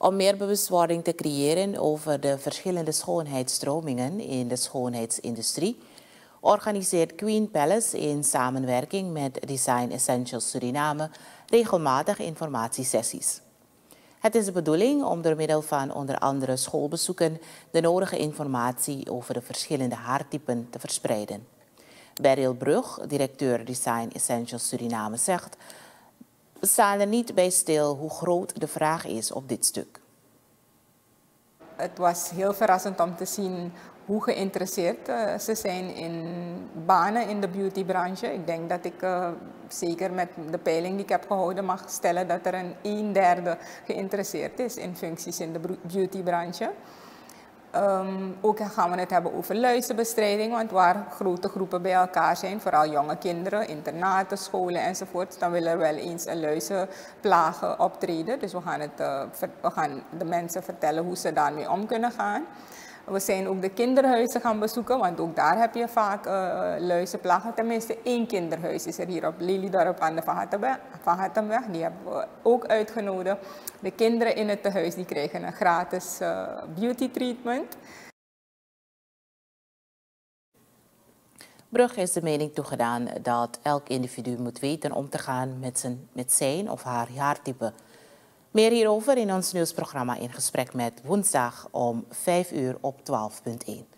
Om meer bewustwording te creëren over de verschillende schoonheidsstromingen in de schoonheidsindustrie, organiseert Queen Palace in samenwerking met Design Essentials Suriname regelmatig informatiesessies. Het is de bedoeling om door middel van onder andere schoolbezoeken de nodige informatie over de verschillende haartypen te verspreiden. Beryl Brug, directeur Design Essentials Suriname, zegt we staan er niet bij stil hoe groot de vraag is op dit stuk. Het was heel verrassend om te zien hoe geïnteresseerd uh, ze zijn in banen in de beautybranche. Ik denk dat ik uh, zeker met de peiling die ik heb gehouden mag stellen dat er een een derde geïnteresseerd is in functies in de beautybranche. Um, ook gaan we het hebben over luizenbestrijding, want waar grote groepen bij elkaar zijn, vooral jonge kinderen, internaten, scholen enzovoort, dan willen er wel eens een luizenplagen optreden. Dus we gaan, het, uh, we gaan de mensen vertellen hoe ze daarmee om kunnen gaan. We zijn ook de kinderhuizen gaan bezoeken, want ook daar heb je vaak uh, luizenplagen. Tenminste, één kinderhuis is er hier op Lelydorp aan de Van Hattenweg. Die hebben we ook uitgenodigd. De kinderen in het tehuis die krijgen een gratis uh, beauty treatment. Brug is de mening toegedaan dat elk individu moet weten om te gaan met zijn, met zijn of haar haartype. Meer hierover in ons nieuwsprogramma in gesprek met woensdag om 5 uur op 12.1.